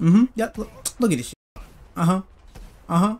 Mm-hmm. Yep. Look, look at this shit. Uh-huh. Uh-huh.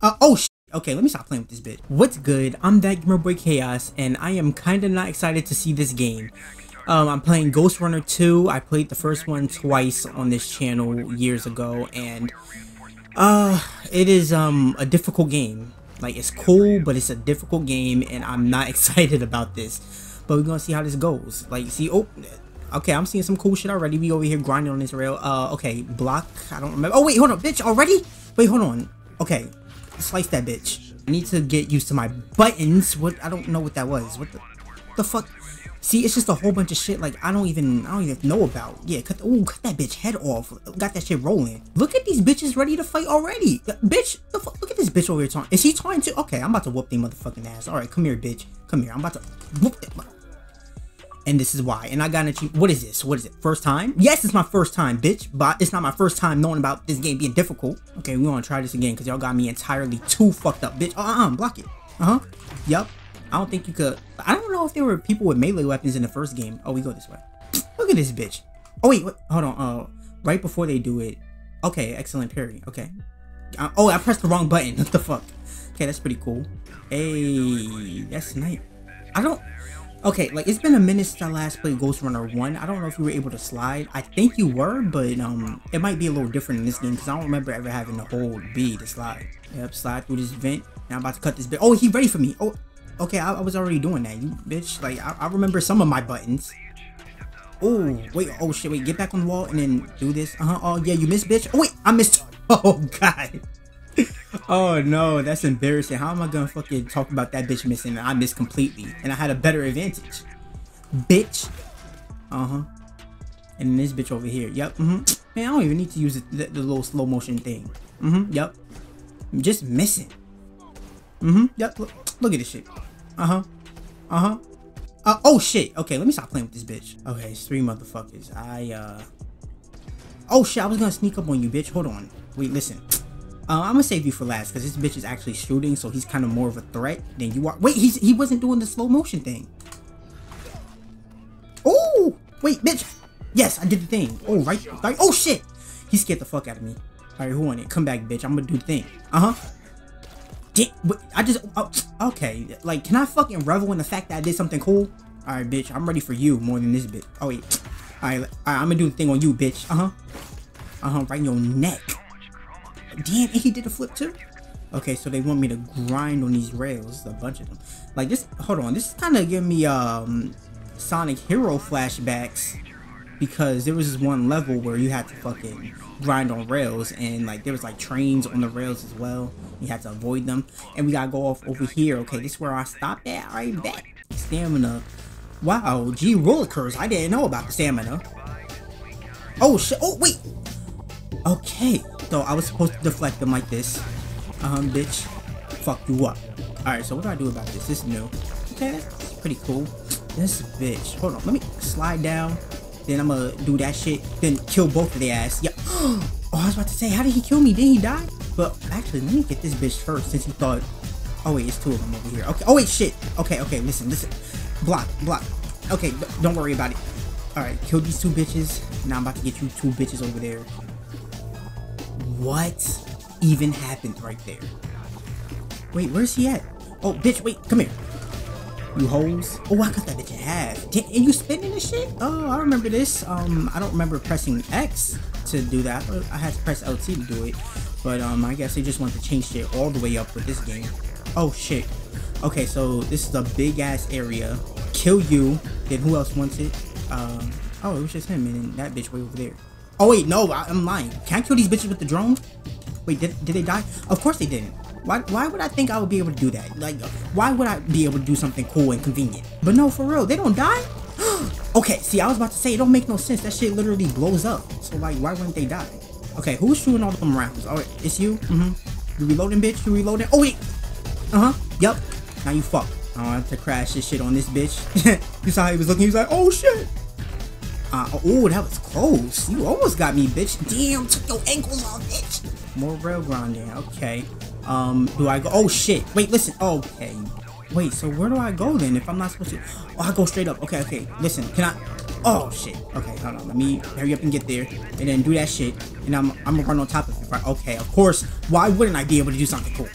Uh, oh, shit. Okay, let me stop playing with this bit. What's good? I'm that gamer boy Chaos, and I am kind of not excited to see this game. Um, I'm playing Ghostrunner 2. I played the first one twice on this channel years ago, and uh, it is um a difficult game. Like it's cool, but it's a difficult game, and I'm not excited about this. But we're gonna see how this goes. Like, see, oh, okay, I'm seeing some cool shit already. We over here grinding on this rail. Uh, okay, block. I don't remember. Oh wait, hold on, bitch, already? Wait, hold on. Okay, slice that bitch. I need to get used to my buttons. What? I don't know what that was. What the, the fuck? See, it's just a whole bunch of shit like I don't even I don't even know about. Yeah, cut ooh, cut that bitch head off. Got that shit rolling. Look at these bitches ready to fight already. bitch, the fuck, look at this bitch over here trying. Is he trying to? Okay, I'm about to whoop the motherfucking ass. All right, come here, bitch. Come here. I'm about to whoop that. And this is why. And I got an achievement. What is this? What is it? First time? Yes, it's my first time, bitch. But it's not my first time knowing about this game being difficult. Okay, we want to try this again because y'all got me entirely too fucked up, bitch. Uh-uh, block it. Uh-huh. Yup. I don't think you could. I don't know if there were people with melee weapons in the first game. Oh, we go this way. Look at this bitch. Oh wait, wait hold on. Uh, right before they do it. Okay, excellent parry. Okay. Uh, oh, I pressed the wrong button. What the fuck? Okay, that's pretty cool. Hey, that's nice. I don't. Okay, like it's been a minute since I last played Ghostrunner 1. I don't know if you were able to slide. I think you were, but um, it might be a little different in this game because I don't remember ever having to hold B to slide. Yep, slide through this vent. Now I'm about to cut this bit. Oh, he ready for me. Oh, Okay, I, I, was already doing that, you bitch. Like, I, I remember some of my buttons. Oh, wait, oh shit, wait, get back on the wall and then do this. Uh-huh, oh yeah, you missed, bitch. Oh wait, I missed. Oh god. oh no, that's embarrassing. How am I gonna fucking talk about that bitch missing and I missed completely and I had a better advantage? Bitch. Uh-huh. And this bitch over here. Yep. Mm-hmm. Man, I don't even need to use the, the little slow motion thing. Mm-hmm. Yep. I'm just missing. Mm-hmm. Yep. Look, look at this shit. Uh-huh. Uh-huh. Uh, oh shit. Okay, let me stop playing with this bitch. Okay, it's three motherfuckers. I uh Oh shit, I was gonna sneak up on you, bitch. Hold on. Wait, listen. Uh, I'm gonna save you for last because this bitch is actually shooting, so he's kind of more of a threat than you are. Wait, he's he wasn't doing the slow motion thing. Oh, wait, bitch. Yes, I did the thing. Oh, right, right. Oh shit. He scared the fuck out of me. All right, who on it? Come back, bitch. I'm gonna do the thing. Uh huh. I just oh, okay. Like, can I fucking revel in the fact that I did something cool? All right, bitch. I'm ready for you more than this bitch. Oh wait. All right, all right. I'm gonna do the thing on you, bitch. Uh huh. Uh huh. Right in your neck. Damn, he did a flip too. Okay, so they want me to grind on these rails, a bunch of them. Like this. Hold on. This is kind of giving me um Sonic Hero flashbacks because there was this one level where you had to fucking grind on rails and like there was like trains on the rails as well you had to avoid them and we gotta go off over here okay this is where i stopped at right back stamina wow gee roller curves i didn't know about the stamina oh shit oh wait okay so i was supposed to deflect them like this um bitch fuck you up all right so what do i do about this this is new okay that's pretty cool this bitch hold on let me slide down then I'm gonna do that shit. Then kill both of their ass. Yeah. Oh, I was about to say, how did he kill me? Did he die? But actually, let me get this bitch first since he thought. Oh wait, it's two of them over here. Okay. Oh wait, shit. Okay, okay. Listen, listen. Block, block. Okay, don't worry about it. All right, kill these two bitches. Now I'm about to get you two bitches over there. What even happened right there? Wait, where's he at? Oh, bitch, wait, come here. You hoes. Oh, I cut that bitch in half. And you spinning this shit? Oh, I remember this. Um, I don't remember pressing X to do that. I had to press LT to do it. But um, I guess they just want to change shit all the way up with this game. Oh shit. Okay, so this is a big ass area. Kill you. Then who else wants it? Um, oh, it was just him and that bitch way over there. Oh wait, no, I, am lying. Can I kill these bitches with the drone? Wait, did, did they die? Of course they didn't. Why, why would I think I would be able to do that? Like, why would I be able to do something cool and convenient? But no, for real, they don't die? okay, see, I was about to say, it don't make no sense. That shit literally blows up. So, like, why wouldn't they die? Okay, who's shooting all them rounds? Alright, it's you? Mm-hmm. You reloading, bitch? You reloading? Oh, wait! Uh-huh. Yup. Now you fuck. I don't have to crash this shit on this bitch. you saw how he was looking? He was like, oh, shit! Uh, oh, that was close. You almost got me, bitch. Damn, took your ankles off, bitch. More rail grinding. Okay. Um, do I go? Oh shit! Wait, listen. Okay. Wait. So where do I go then if I'm not supposed to? Oh, I go straight up. Okay, okay. Listen. Can I? Oh shit. Okay, hold on. Let me hurry up and get there, and then do that shit, and I'm I'm gonna run on top of it. Okay, of course. Why wouldn't I be able to do something cool?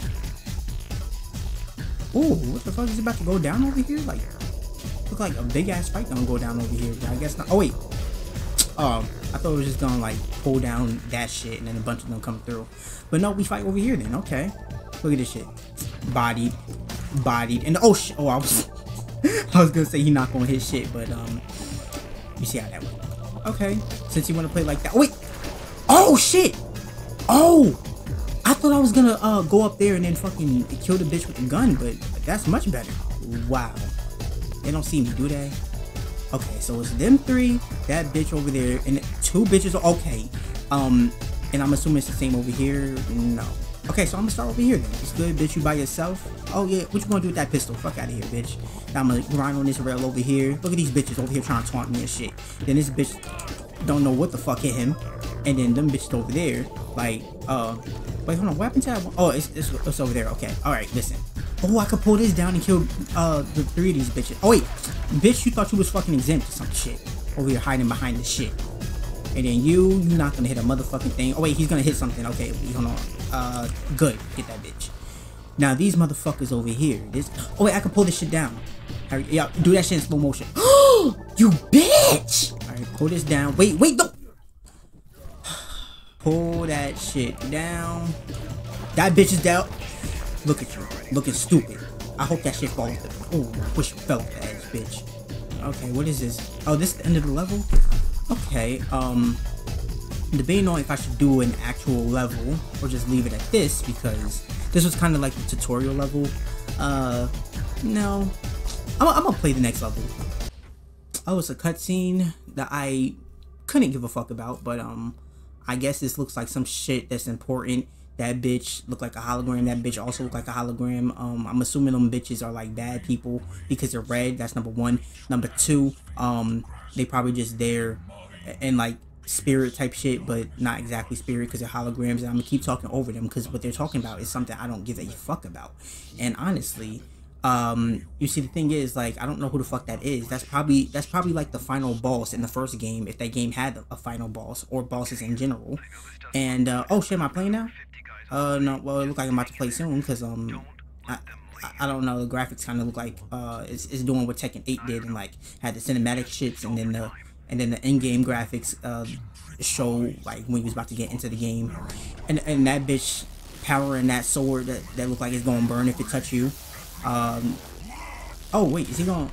Ooh, what the fuck is about to go down over here? Like, look like a big ass fight gonna go down over here. But I guess not. Oh wait. Um, I thought it was just gonna like pull down that shit, and then a bunch of them come through. But no, we fight over here then. Okay. Look at this shit. Bodied, bodied, and oh shit. Oh, I was. I was gonna say he not gonna hit shit, but um, you see how that went. Okay, since you want to play like that. Wait. Oh shit. Oh. I thought I was gonna uh go up there and then fucking kill the bitch with the gun, but that's much better. Wow. They don't see me, do they? Okay, so it's them three, that bitch over there, and two bitches. Okay. Um, and I'm assuming it's the same over here. No. Okay, so I'm gonna start over here then. It's good, bitch. You by yourself? Oh yeah. What you gonna do with that pistol? Fuck out of here, bitch. Now I'm gonna grind on this rail over here. Look at these bitches over here trying to taunt me and shit. Then this bitch don't know what the fuck hit him, and then them bitches over there, like, uh, wait, hold on. What happened to that one? Oh, it's, it's, it's over there. Okay. All right. Listen. Oh, I could pull this down and kill uh the three of these bitches. Oh wait, bitch, you thought you was fucking exempt or some shit over here hiding behind the shit. And then you, you're not gonna hit a motherfucking thing. Oh wait, he's gonna hit something. Okay, hold on. Uh, good. Get that bitch. Now these motherfuckers over here. This. Oh wait, I can pull this shit down. Right, yeah, do that shit in slow motion. you bitch! All right, pull this down. Wait, wait, don't. Pull that shit down. That bitch is down. Look at you, looking stupid. I hope that shit falls. Oh, wish you fell off the edge, bitch. Okay, what is this? Oh, this is the end of the level? Okay, um, debating on if I should do an actual level or just leave it at this because this was kind of like the tutorial level. Uh, no, I'm, I'm gonna play the next level. Oh, it's a cutscene that I couldn't give a fuck about, but um, I guess this looks like some shit that's important. That bitch looked like a hologram. That bitch also looked like a hologram. Um, I'm assuming them bitches are like bad people because they're red. That's number one. Number two, um, they probably just there and like spirit type shit, but not exactly spirit because they're holograms. And I'm gonna keep talking over them because what they're talking about is something I don't give a fuck about. And honestly, um, you see, the thing is, like, I don't know who the fuck that is. That's probably that's probably like the final boss in the first game, if that game had a final boss or bosses in general. And uh, oh shit, am I playing now? Uh, no. Well, it look like I'm about to play soon because um, I, I don't know. The graphics kind of look like uh, it's, it's doing what Tekken 8 did and like had the cinematic shits and then the and then the in-game graphics uh, show like when he was about to get into the game, and and that bitch powering that sword that that looked like it's gonna burn if it touch you. Um, oh wait, is he gonna...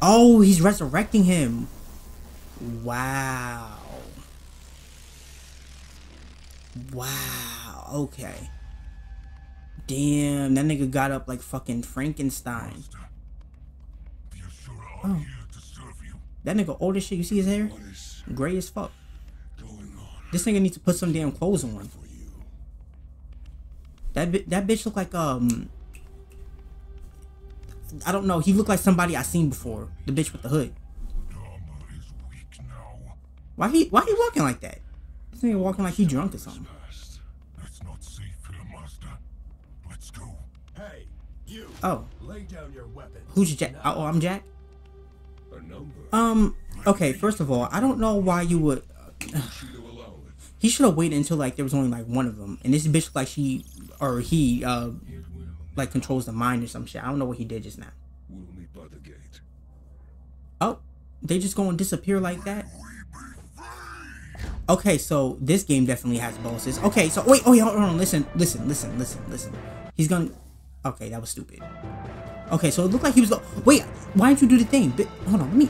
Oh, he's resurrecting him. Wow. Wow. Okay. Damn, that nigga got up like fucking Frankenstein. Oh. That nigga old as shit. You see his hair? Gray as fuck. This nigga needs to put some damn clothes on. That bi that bitch look like um. I don't know. He looked like somebody I seen before. The bitch with the hood. Why he why he walking like that? This nigga walking like he drunk or something. That's not safe for the master. Let's go. Hey, you. Oh. Lay down your weapon. Who's Jack? Oh, I'm Jack. Um. Okay. First of all, I don't know why you would. he should have waited until like there was only like one of them, and this bitch like she or he uh like controls the mind or some shit. I don't know what he did just now. We'll meet by the gate. Oh, they just gonna disappear like that? Okay, so this game definitely has bosses. Okay, so wait, oh yeah, hold on, listen, listen, listen, listen, listen. He's gonna. Okay, that was stupid. Okay, so it looked like he was. Go Wait, why didn't you do the thing? Hold on, let me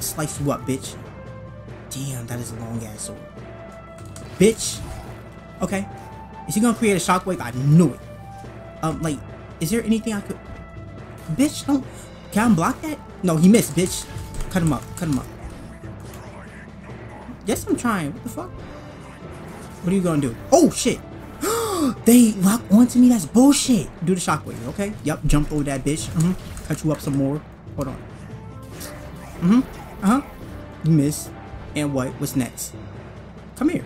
slice you up, bitch. Damn, that is a long ass sword. Bitch. Okay. Is he gonna create a shockwave? I knew it. Um, like, is there anything I could... Bitch, don't... Can I block that? No, he missed, bitch. Cut him up. Cut him up. Yes, I'm trying. What the fuck? What are you gonna do? Oh, shit. they lock onto me? That's bullshit. Do the shockwave, okay? Yep, jump over that bitch. Mm -hmm. Cut you up some more. Hold on. Mm-hmm. Uh-huh. You miss. And what? What's next? Come here.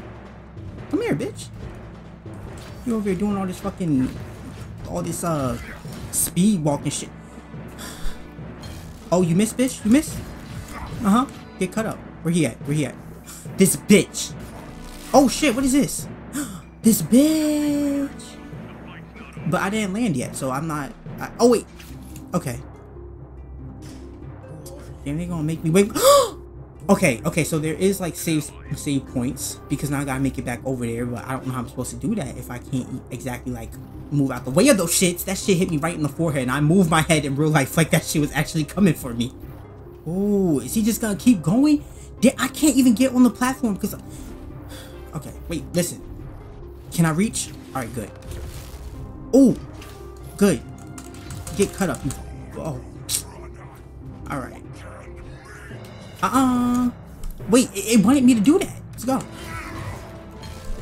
Come here, bitch. You over here doing all this fucking all this uh speed walking shit. Oh, you missed, bitch? You missed? Uh-huh. Get cut up. Where he at? Where he at? This bitch. Oh shit, what is this? This bitch. But I didn't land yet, so I'm not. I, oh wait. Okay. Damn, they gonna make me wait. okay, okay, so there is like save save points because now I gotta make it back over there, but I don't know how I'm supposed to do that if I can't exactly like move out the way of those shits. That shit hit me right in the forehead, and I moved my head in real life like that shit was actually coming for me. Oh, is he just gonna keep going? I can't even get on the platform because. Okay, wait, listen. Can I reach? All right, good. Oh, good. Get cut up. Oh. All right. Uh-uh. Wait, it, it, wanted me to do that. Let's go.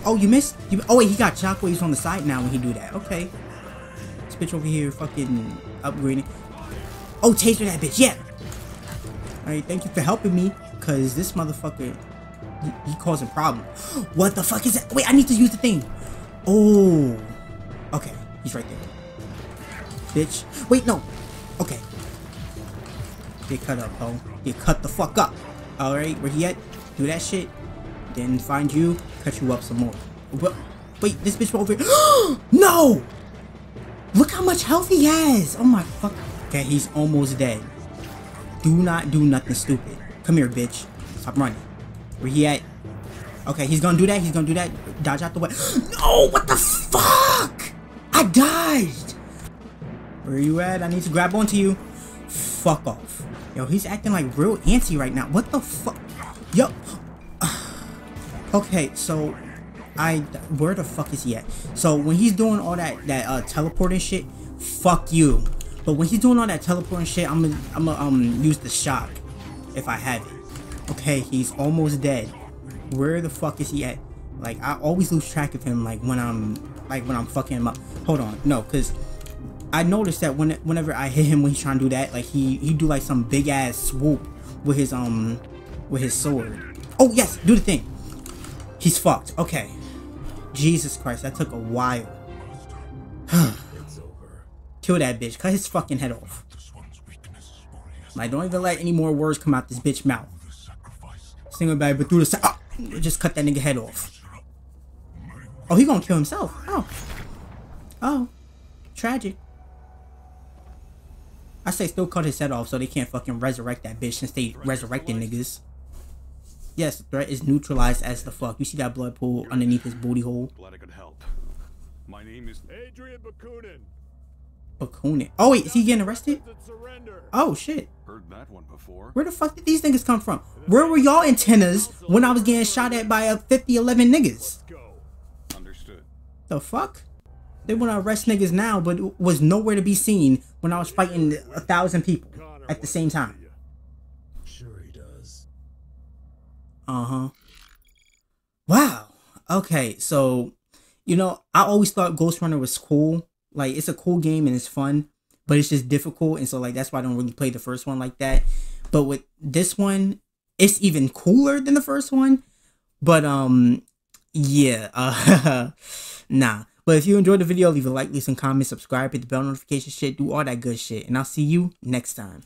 Oh, you missed? You, oh, wait, he got shockwaves on the side now when he do that. Okay. This bitch over here fucking upgrading. Oh, taser that bitch. Yeah. Alright, thank you for helping me. Because this motherfucker, he, he causing problems. What the fuck is that? Wait, I need to use the thing. Oh. Okay, he's right there. Bitch. Wait, no. Okay. Get cut up, ho. Get cut the fuck up. Alright, where he at? Do that shit. Then find you, cut you up some more. What? Wait, this bitch over here. no! Look how much health he has! Oh my fuck. Okay, he's almost dead. Do not do nothing stupid. Come here, bitch. Stop running. Where he at? Okay, he's gonna do that. He's gonna do that. Dodge out the way. No! What the fuck? I died! Where you at? I need to grab onto you. Fuck off. Yo, he's acting like real antsy right now. What the fuck? Yo. okay, so I where the fuck is he at? So when he's doing all that that uh teleporting shit, fuck you. But when he's doing all that teleporting shit, I'm gonna I'm gonna um use the shock if I have it. Okay, he's almost dead. Where the fuck is he at? Like I always lose track of him like when I'm like when I'm fucking him up. Hold on, no, cause I noticed that when whenever I hit him when he's trying to do that, like he he do like some big ass swoop with his um with his sword. Oh yes, do the thing. He's fucked. Okay. Jesus Christ, that took a while. Kill that bitch. Cut his fucking head off. Like, don't even let any more words come out this bitch mouth. Single bad, but through the oh, just cut that nigga head off. Oh, he gonna kill himself. Oh. Oh. Tragic. I say still cut his head off so they can't fucking resurrect that bitch since they resurrected niggas. Yes, the threat is neutralized as the fuck. You see that blood pool underneath his booty hole? Glad I could help. My name is Adrian Bakunin. Bakunin. Oh wait, is he getting arrested? Oh shit. Heard that one before. Where the fuck did these niggas come from? Where were y'all antennas when I was getting shot at by a 50, 11 niggas? The fuck? They wanna arrest niggas now, but was nowhere to be seen when I was fighting a thousand people at the same time. Sure he does. Uh-huh. Wow. Okay, so you know, I always thought Ghostrunner was cool. Like it's a cool game and it's fun, but it's just difficult, and so like that's why I don't really play the first one like that. But with this one, it's even cooler than the first one. But um, yeah, uh, nah. But if you enjoyed the video, leave a like, leave some comments, subscribe, hit the bell notification shit, do all that good shit, and I'll see you next time.